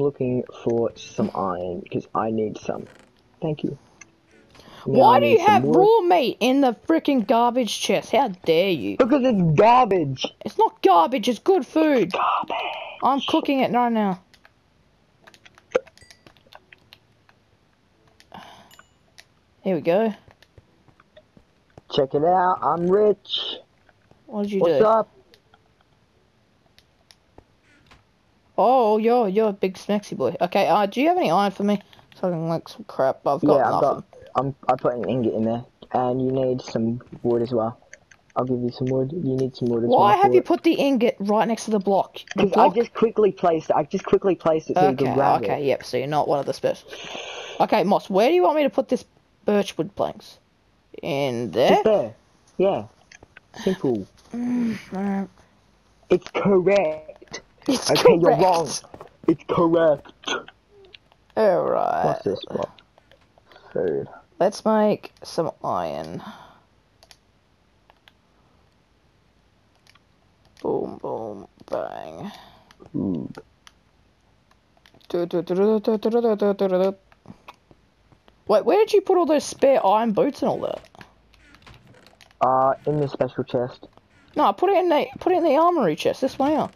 looking for some iron because I need some. Thank you. Now Why do you have wood. raw meat in the freaking garbage chest? How dare you? Because it's garbage. It's not garbage, it's good food. Garbage. I'm cooking it right now. Here we go. Check it out. I'm rich. What did you What's do? up? Oh, you're you're a big smexy boy. Okay, uh, do you have any iron for me? So I can make some crap. I've got yeah, I've nothing. got. I'm. I put an ingot in there, and you need some wood as well. I'll give you some wood. You need some wood as well. Why have you it. put the ingot right next to the block? The 'Cause I just quickly placed. it. I just quickly placed it so you Okay, grab okay, it. yep. So you're not one of the specials. Okay, Moss, where do you want me to put this birchwood planks? In there. Just there. Yeah. Simple. Mm, It's correct. It's okay, correct. you're wrong. It's correct. Alright. What's this? Food. Let's make some iron. Boom, boom, bang. Hmm. Wait, where did you put all those spare iron boots and all that? Uh, in the special chest. No, put it in the put it in the armory chest. This way out.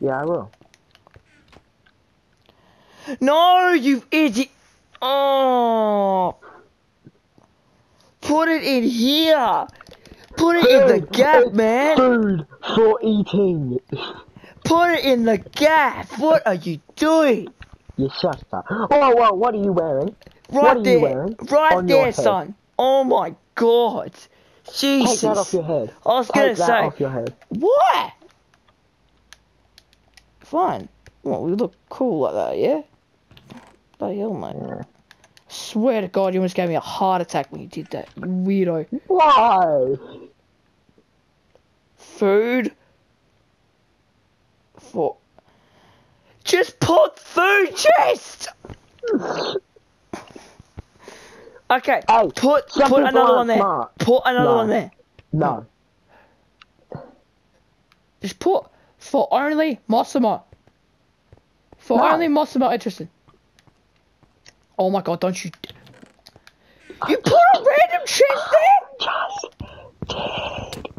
Yeah, I will. No, you idiot! Oh, put it in here. Put it in the Food. gap, man. Food for eating. Put it in the gap. What are you doing? You shut up. Oh, whoa, what are you wearing? Right What are you there, wearing right there, son. Oh my god, Jesus! Take that off your head. I was gonna that say, off your head. what? Fine. Well, we look cool like that, yeah. Bloody hell, mate. Yeah. Swear to God, you almost gave me a heart attack when you did that, you weirdo. Why? Food for. Just put food chest. Okay, Hey, put put another one there. smart. Put another No. one there. No. Just put for only Mossimo. For No. only Mossimo interested. Oh my god, don't you. You put a random chest there? Just did.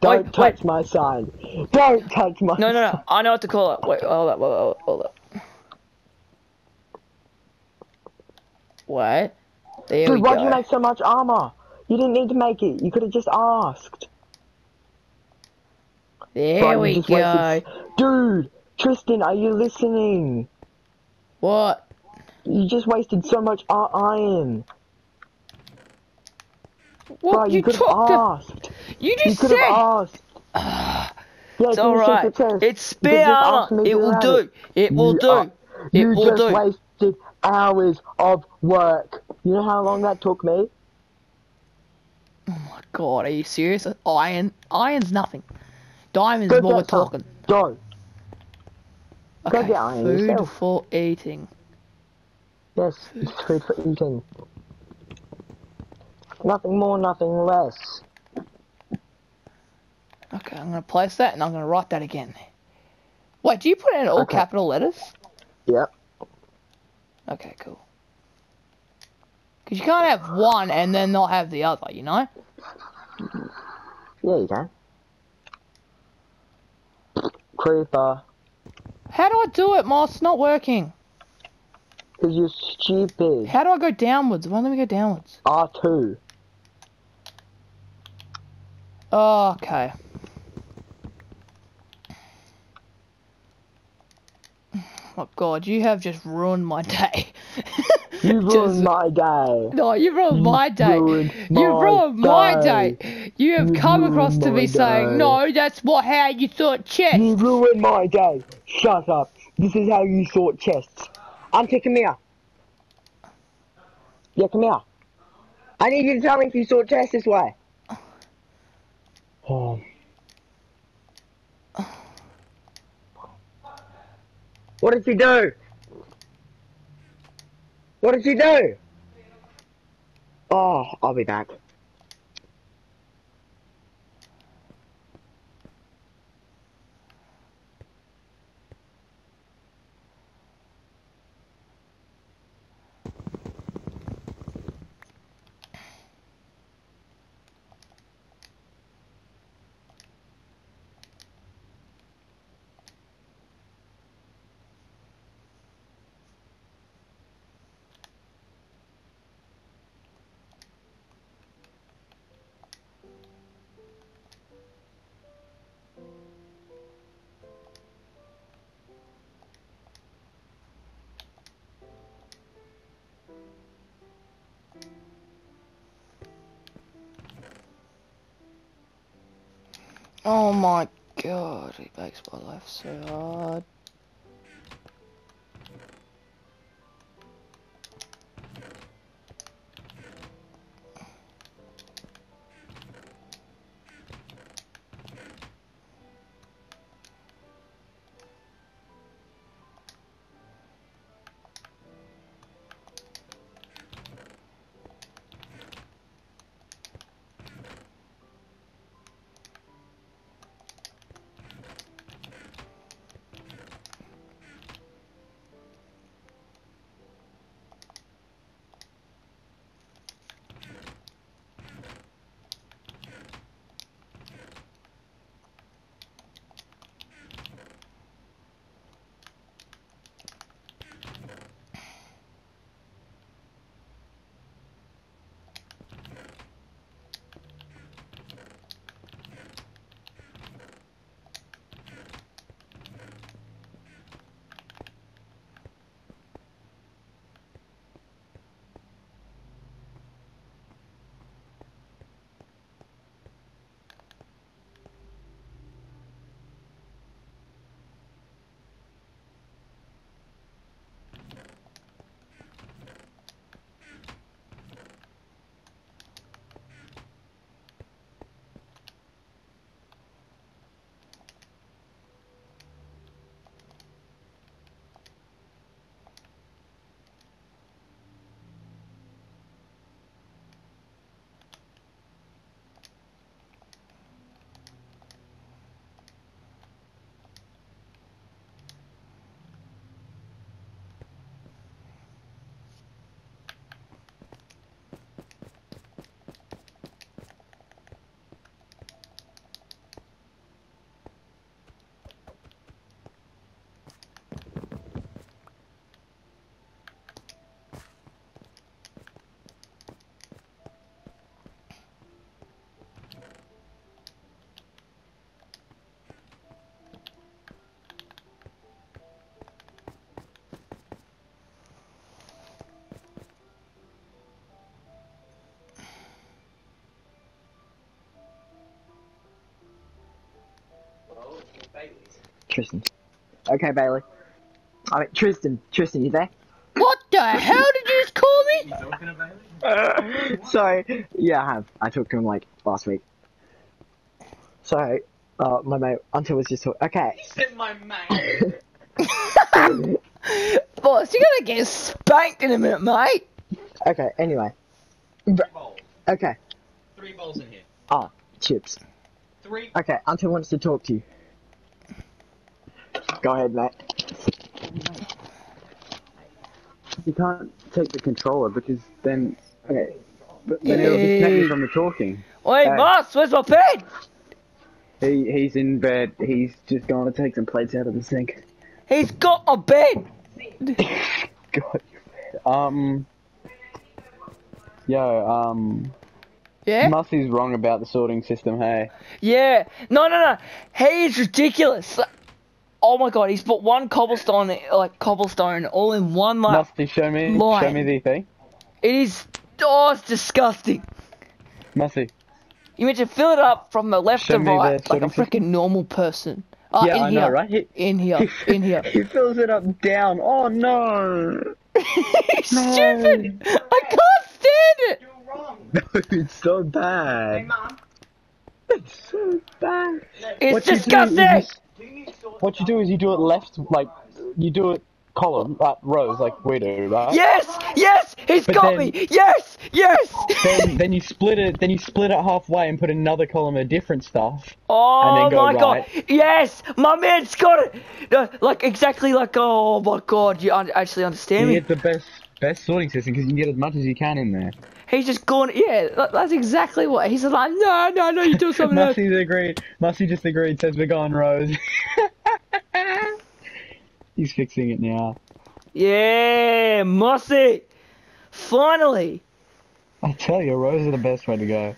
Don't Wait, touch wait. my sign. Don't touch my No, no, no. I know what to call it. Wait, hold up, hold up, hold up. Wait. There Dude, why'd you make so much armor? You didn't need to make it. You could have just asked. There But we go. wasted- Dude, Tristan, are you listening? What? You just wasted so much iron. What? Bro, you you could have asked. You You just could said. asked. yeah, It's alright. It's spare armor. It will do. It will You do. are- It you will just do. wasted hours of work. You know how long that took me? Oh my god, are you serious? Iron. Iron's nothing. Diamond's Go what we're talking. Go. Go get iron food yourself. for eating. Yes, it's food for eating. Nothing more, nothing less. Okay, I'm gonna place that and I'm gonna write that again. Wait, do you put it in all Okay. capital letters? Yep. Okay, cool. Because you can't have one and then not have the other, you know? Yeah, you can. Creeper. How do I do it, Moss? It's not working. Because you're stupid. How do I go downwards? Why don't we go downwards? R2. Oh, okay. Oh god, you have just ruined my day. You Just- ruined my day. No, you ruined my day. ruined You my ruined my day. day. You have You come across to me saying, no, that's what how you thought chess. You ruined my day. Shut up. This is how you sort chests. Auntie, come here. Yeah, come here. I need you to tell me if you sort chests this way. Oh. What did you do? What did you do? Oh, I'll be back. Oh my god, it makes my life so hard. Tristan. Okay, Bailey. I mean, Tristan. Tristan, you there? What the hell did you just call me? Sorry. Yeah, I have. I talked to him like last week. Sorry. Uh, my mate, until was just talk- okay. Said my mate. Boss, you're gonna get spanked in a minute, mate. Okay. Anyway. Three bowls. Okay. Three bowls in here. Ah, chips. Three. Okay. Until wants to talk to you. Go ahead, Matt. You can't take the controller because then, okay, but then it'll disconnect me from the talking. Wait, Hey. boss, where's my pen? He he's in bed. He's just going to take some plates out of the sink. He's got a bed. God. Um. Yo, um, Yeah? Mussey's wrong about the sorting system. Hey, Yeah. No, no, no. He is ridiculous. Oh my god, he's put one cobblestone, like cobblestone, all in one like. Mussey, show me, show line. me the thing. It is. Oh, it's disgusting. Mussey. You meant to fill it up from the left Show to me the right, like a freaking normal person. Uh, yeah, in I here. know, right? He, In here. In here. he fills it up down. Oh no! He's stupid. I can't stand it. You're wrong. No, it's so bad. Hey, bad. mum. It's so bad. It's What you disgusting. You just- Do you sort What you do is you do it left, like you do it column, like, rows, like we do, right? Yes, yes, he's But got then- me. Yes, yes. Then, then you split it. Then you split it halfway and put another column of different stuff. oh go my god. Yes, my man's got it. No, like exactly like. Oh my god, you un- actually understand You me. get the best best sorting system because you can get as much as you can in there. He's just gone. Yeah, that- that's exactly what he's like. No, no, no, you do something else. Mussey's agreed. Mussey just agreed. Says we're going rows. He's fixing it now. Yeah, Mossy. Finally. I tell you, rows are the best way to go.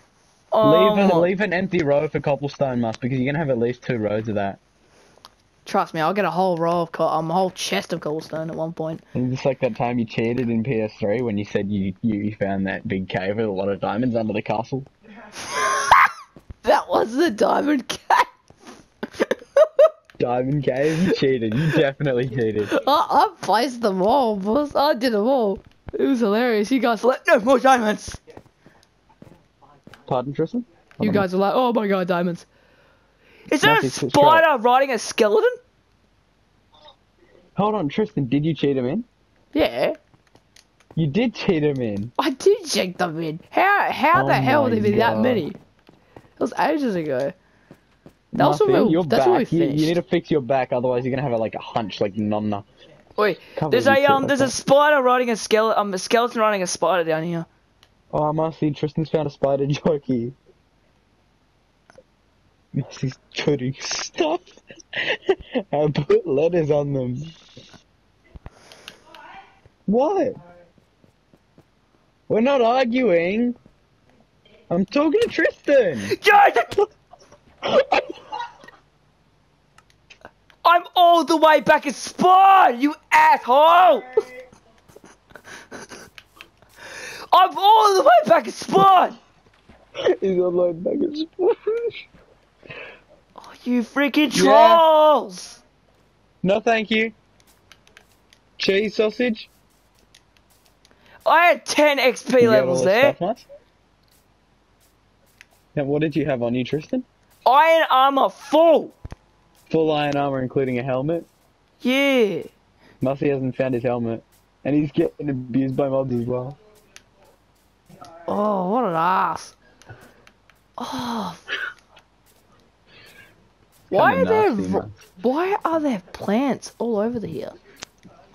Oh, leave, an, leave an empty row for cobblestone, Muss, because you're gonna have at least two rows of that. Trust me, I'll get a whole row of co- um, a whole chest of cobblestone at one point. And just like that time you cheated in PS3 when you said you, you found that big cave with a lot of diamonds under the castle. That was the diamond cave. Diamond Cave, you cheated. You definitely cheated. I, I placed them all, boss. I did them all. It was hilarious. You guys were like, no more diamonds. Pardon, Tristan? You guys were like, oh my god, diamonds. Is there a Nothing spider riding a skeleton? Hold on, Tristan, did you cheat him in? Yeah, You did cheat him in. I did cheat them in. How how the Oh hell would there be that many? It was ages ago. That was when we, your that's when we back. You, you need to fix your back, otherwise you're gonna have a, like a hunch like Nonna. Wait, Can't there's a um, said there's a spider riding a skeleton, um, a skeleton riding a spider down here. Oh, I must see Tristan's found a spider jockey. Musty's putting stuff. I put letters on them. What? We're not arguing. I'm talking to Tristan. I'm all the way back at spawn, you asshole! I'm all the way back at spawn! He's on like back at Splash. You freaking Yeah. trolls! No, thank you. Cheese sausage. I had 10 XP You levels there. stuff, Now, what did you have on you, Tristan? Iron armor full! Full iron armor, including a helmet. Yeah. Mussy hasn't found his helmet, and he's getting abused by mobs as well. Oh, what an ass. Oh. Why are there man. why are there plants all over the here?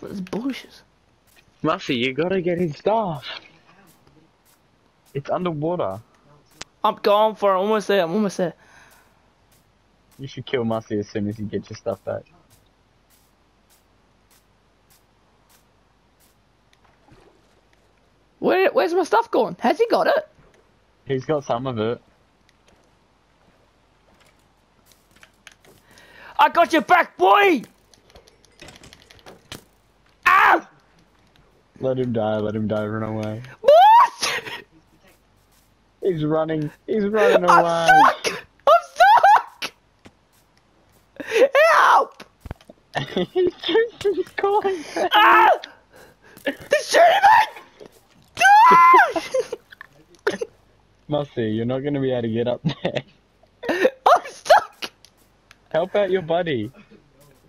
There's bushes. Mussy, you gotta get his stuff. It's underwater. I'm going for it. I'm almost there. I'm almost there. You should kill Mussy as soon as you get your stuff back. Where, where's my stuff gone? Has he got it? He's got some of it. I got your back, boy! Ow! Let him die, let him die, run away. What? He's running, he's running away. I'm stuck! I'm stuck! Help! he's just calling. Ah! They're shooting me! Ah! Mussy, you're not gonna be able to get up there. Help out your buddy.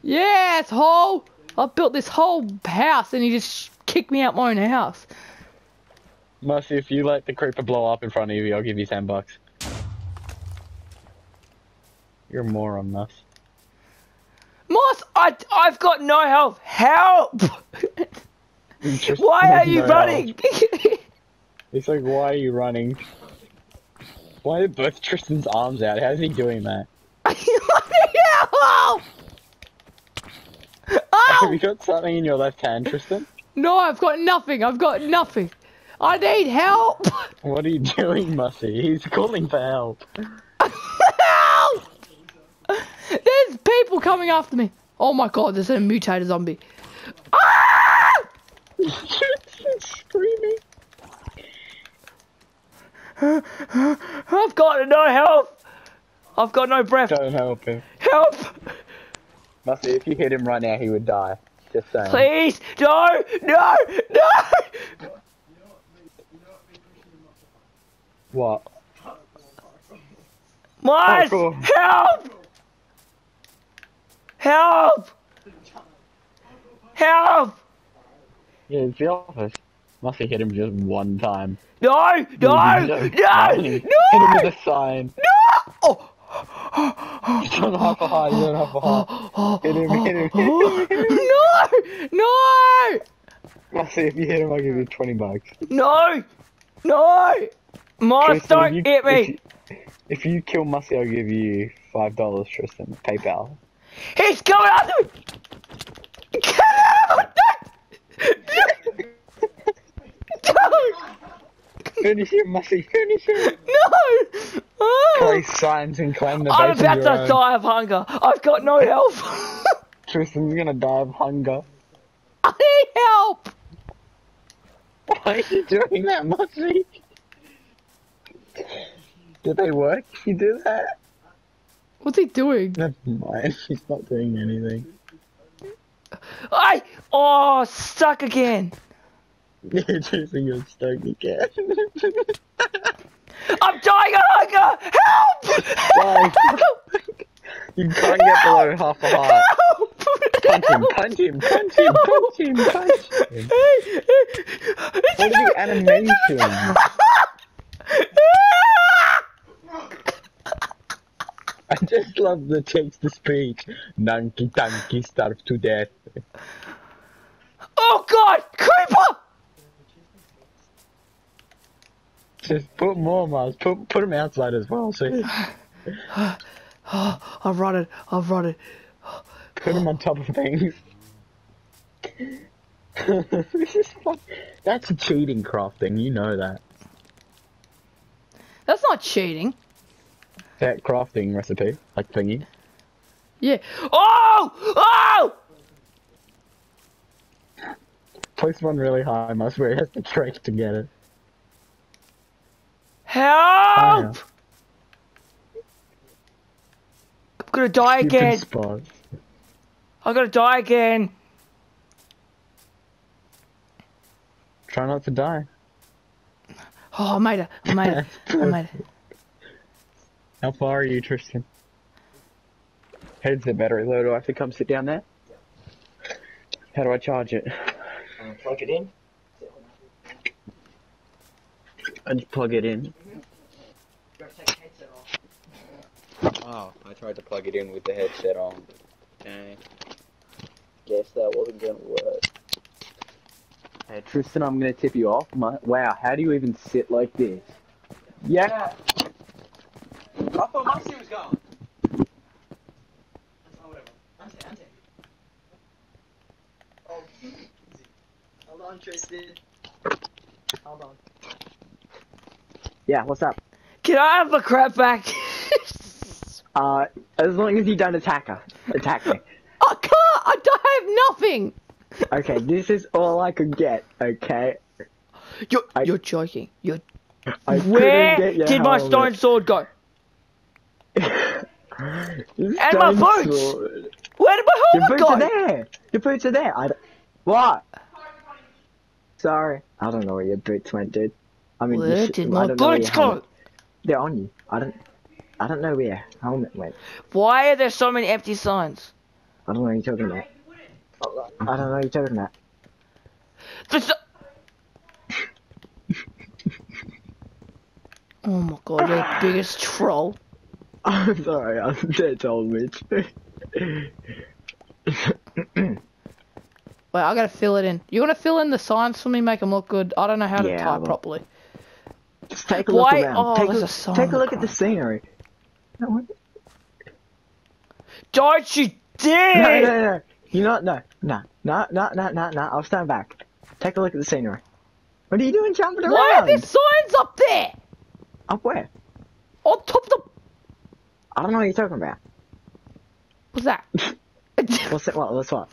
Yeah, asshole! I built this whole house and he just kicked me out my own house. Mussy, if you let the creeper blow up in front of you, I'll give you 10 bucks. You're a moron, Mus. Moss, I, I've got no health. Help! Why are you no running? It's like, why are you running? Why are both Tristan's arms out? How's he doing that? Help! Have you got something in your left hand, Tristan? No, I've got nothing. I've got nothing. I need help. What are you doing, Mussy? He's calling for help. help! There's people coming after me. Oh my god, there's a mutated zombie. Ah! Tristan's screaming. I've got no health. I've got no breath. Don't help him. Help! Mussy, if you hit him right now, he would die. Just saying. Please! No! No! No! What? Mars! Oh. Help! Help! Help! Yeah, it's the office. Mussy hit him just one time. No! No! No! No! Hit him with a sign. No! Oh! He's on half a heart, he's on half a heart. Hit him, hit him, hit him. No! No! Mussy, if you hit him, I'll give you 20 bucks. No! No! Mars, don't you- hit me! If you, if you kill Mussy, I'll give you $5, Tristan. PayPal. He's coming after me! Get out! No! No! Finish him, Mussy, finish him! No! Place signs and claim the I'm about to own. die of hunger. I've got no health. Tristan's gonna die of hunger. I need help. Why are you doing that, Mussy? Did they work? You do that? What's he doing? Never mind. He's not doing anything. I oh stuck again. You're choosing your stone again. I'm dying of hunger. Help! Help! you can't get below half a heart. Help! Punch him, punch him, punch him, punch him, punch him. What the animations? I just love the text to speech. Donkey donkey starved to death. Oh god! Creeper! Just put more Mars. Put put them outside as well. See. Oh, I've run it. I've run it. put them on top of things. this is fun. That's cheating crafting. You know that. That's not cheating. That crafting recipe, like thingy. Yeah. Oh! Oh! Place one really high, must where he has to trek to get it. Help! I'm gonna die Stupid again. spot. I'm gonna die again. Try not to die. Oh, I made it. I made it. I made it. How far are you, Tristan? Head's the battery low. Do I have to come sit down there? How do I charge it? Uh, plug it in. I just plug it in. Oh, I tried to plug it in with the headset on. Okay. Guess that wasn't gonna work. Hey, Tristan, I'm gonna tip you off. My, wow, how do you even sit like this? Yeah. I thought my seat was gone. Oh, whatever. I'm taking, I'm taking. Oh. Hold on, Tristan. Hold on. Yeah, what's up? Can I have the crap back? Uh, as long as you don't attack her. Attack me. I can't. I don't have nothing. Okay, this is all I could get, okay? You're, I- you're joking. You're. I Where did my helmet. stone sword go? And my boots! sword. Where did my Your boots go? are there! Your boots are there! I. What? Sorry. I don't know where your boots went, dude. I mean, Where did my don't know where boots go? They're on you. I don't... I don't know where helmet went. Why are there so many empty signs? I don't know what you're talking about. I don't know what you're talking about. This. oh my god, you're the biggest troll. I'm sorry, I'm dead old Mitch. Wait, I gotta fill it in. You wanna fill in the signs for me, make them look good? I don't know how to Yeah, I type will. properly. Just take a look Why- around. oh, take, there's a, a sign take a the look at the scenery. No, Don't you no, dare! no, no. You're not, no, no, no, no, no, no, no. I'll stand back. Take a look at the scenery. What are you doing jumping around? Why are there signs up there? Up where? On top of the. I don't know what you're talking about. What's that? What's that? What? What's what?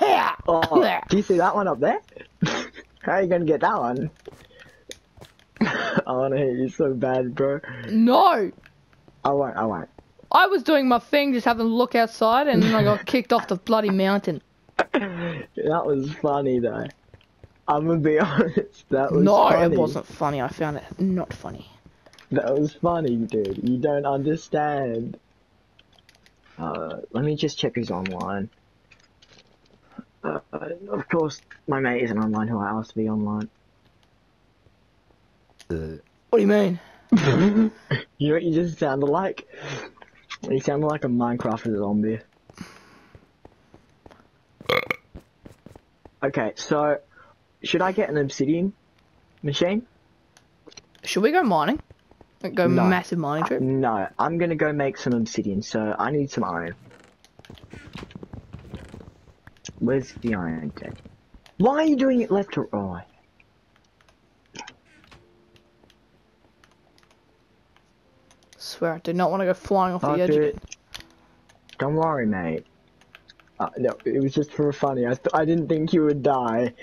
Yeah. Oh, do you see that one up there? How are you gonna get that one? I wanna hit you so bad, bro. No! I won't, I won't. I was doing my thing, just having a look outside, and then I got kicked off the bloody mountain. That was funny though. I'm gonna be honest. That was No, funny. it wasn't funny. I found it not funny. That was funny, dude. You don't understand. Uh, let me just check who's online. Uh, of course, my mate isn't online who I asked to be online. What do you mean? You know what you just sounded like? You sounded like a Minecraft zombie. Okay, so should I get an obsidian machine? Should we go mining? Like, Go No. massive mining trip? No, I'm gonna go make some obsidian, so I need some iron. Where's the iron dead? Why are you doing it left or right? Swear, I did not want to go flying off Oh, the edge dude. it. Don't worry, mate. Uh, no, it was just for funny. I, th- I didn't think you would die.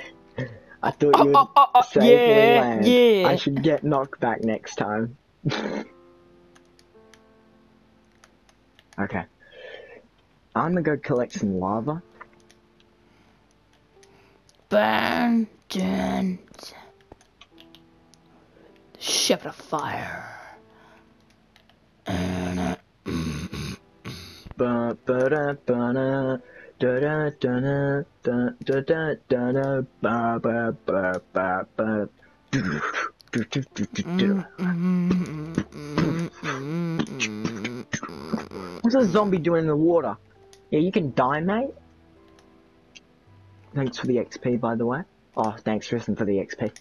I thought you would Oh, oh, oh, safely yeah, land. yeah. I should get knocked back next time. Okay. I'm gonna go collect some lava. Burn, burn. Ship of fire. Ba ba da ba da da da da da da da da da ba ba ba ba ba. Do, do, do, do, do, do. What's a zombie doing in the water? Yeah, you can die, mate. Thanks for the XP, by the way. Oh, thanks, Tristan, for the XP.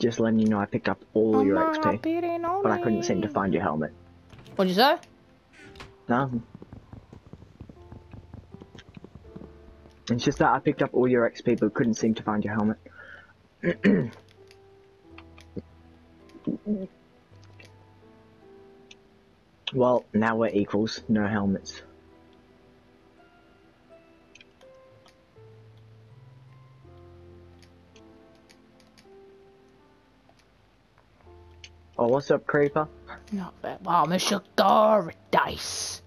Just letting you know I picked up all your XP, but I couldn't seem to find your helmet. What'd you say? No. It's just that I picked up all your XP, but couldn't seem to find your helmet. well, now we're equals, no helmets. Oh, what's up, Creeper? Not bad. Wow, Mr. Paradise.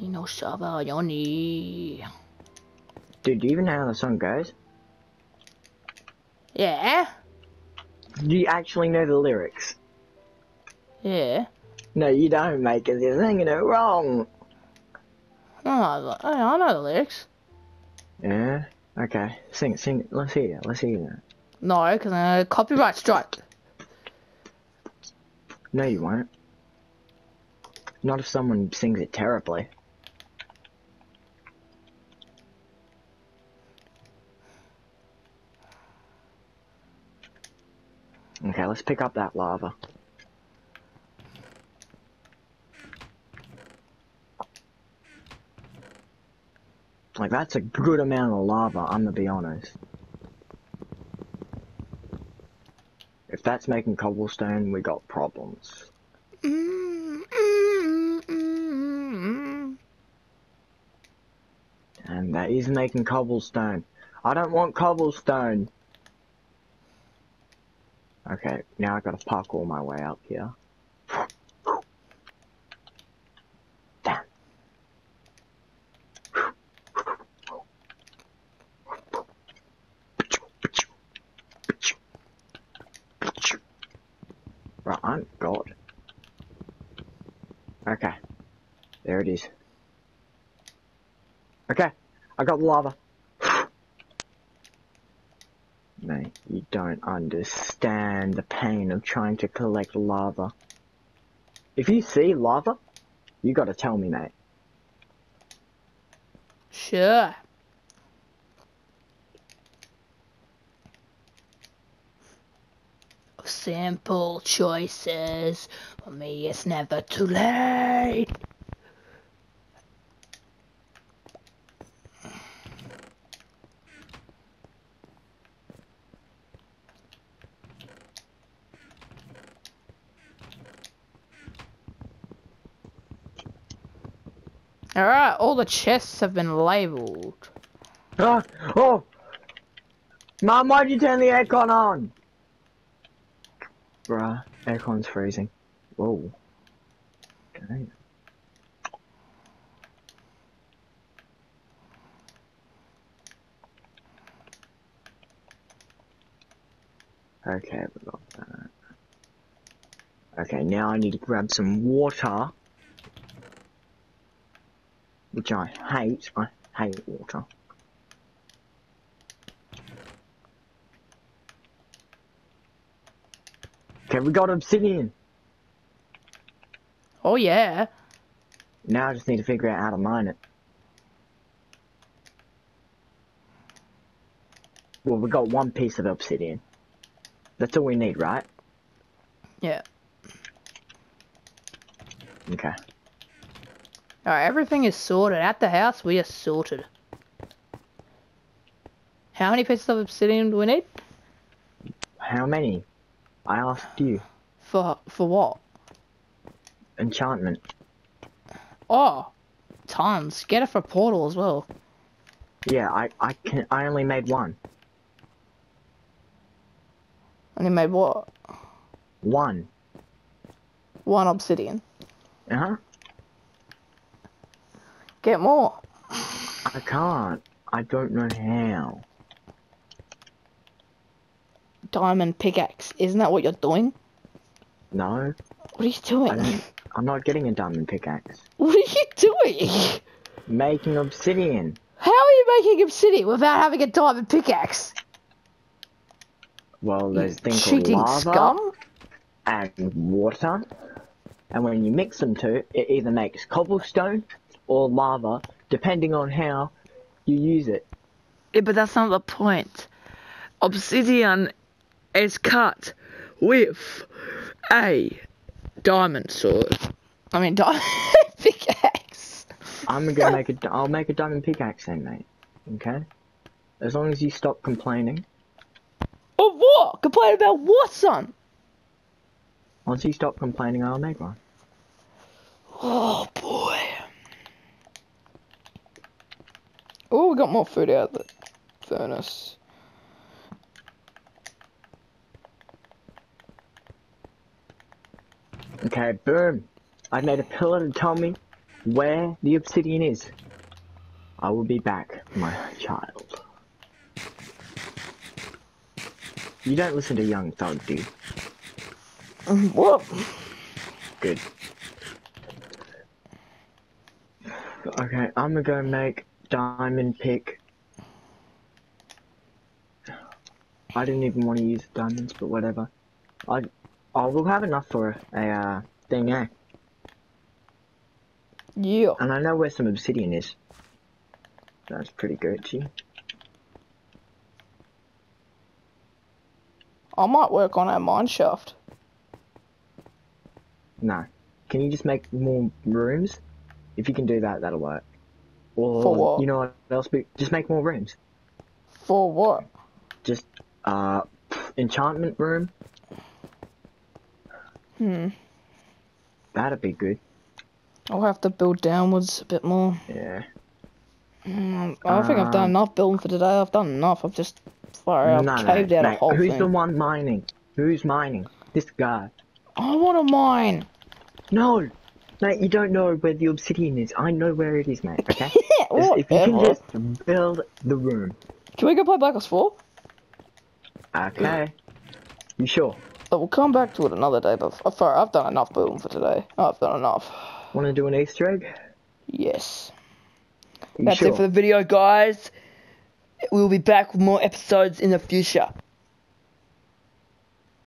Ain't no Savaioni. Dude, do you even know how the song goes? Yeah? Do you actually know the lyrics? Yeah. No, you don't, mate, because you're singing it wrong. Oh, I I know the lyrics. Yeah? Okay. Sing it, sing it. Let's hear it. Let's hear it. No, because I uh, copyright strike. No, you won't. Not if someone sings it terribly. Okay, let's pick up that lava. Like, that's a good amount of lava, I'm gonna be honest. If that's making cobblestone, we got problems. And that is making cobblestone. I don't want cobblestone. Okay, now I gotta park all my way up here. Damn. Right, I'm God. Okay. There it is. Okay, I got lava. Mate, you don't understand the pain of trying to collect lava. If you see lava, you gotta tell me, mate. Sure. Simple choices. For me, it's never too late. Alright, all the chests have been labeled. Ah, oh! Mom, why'd you turn the aircon on? Bruh, aircon's freezing. Whoa. Okay. Okay, we got that. Okay, now I need to grab some water. Which I hate. I hate water. Okay, we got obsidian. Oh yeah. Now I just need to figure out how to mine it. Well, we got one piece of obsidian. That's all we need, right? Yeah. Okay. Alright, everything is sorted. At the house, we are sorted. How many pieces of obsidian do we need? How many? I asked you. For for what? Enchantment. Oh, tons. Get it for portal as well. Yeah, I I can I only made one. And he made what? One. One obsidian. Uh huh. Get more. I can't. I don't know how. Diamond pickaxe. Isn't that what you're doing? No, What are you doing? I'm not getting a diamond pickaxe. What are you doing? Making obsidian. How are you making obsidian without having a diamond pickaxe? Well, there's a thing Cheating called lava scum? and water, and when you mix them two, it either makes cobblestone or lava, depending on how you use it. Yeah, but that's not the point. Obsidian is cut with a diamond sword. I mean, diamond pickaxe. I'm gonna make a. I'll make a diamond pickaxe then, mate. Okay. As long as you stop complaining. Of what? Complain about what, son? Once you stop complaining, I'll make one. Oh boy. Oh, we got more food out of the furnace. Okay, boom. I've made a pillar to tell me where the obsidian is. I will be back, my child. You don't listen to Young Thug, do you? What? Good. Okay, I'm gonna go make diamond pick. I didn't even want to use diamonds, but whatever. I, I will have enough for a uh, thing, eh? Yeah. And I know where some obsidian is. That's pretty good, gee. I might work on our mine shaft. No. Can you just make more rooms? If you can do that, that'll work. Or, For what? you know what else? be- Just make more rooms. For what? Just, uh, enchantment room. Hmm. That'd be good. I'll have to build downwards a bit more. Yeah. Mm, I don't think I've done Um, enough building for today. I've done enough. I've just far out no, caved no, out a mate. whole Who's thing. the one mining? Who's mining? This guy. I want to mine. No! Mate, you don't know where the obsidian is. I know where it is, mate, okay? Whatever. if you can just build the room. Can we go play Black Ops 4? Okay. You sure? But we'll come back to it another day. But f- far, I've done enough building for today. I've done enough. Wanna do an Easter egg? Yes. You That's sure? it for the video, guys. We'll be back with more episodes in the future.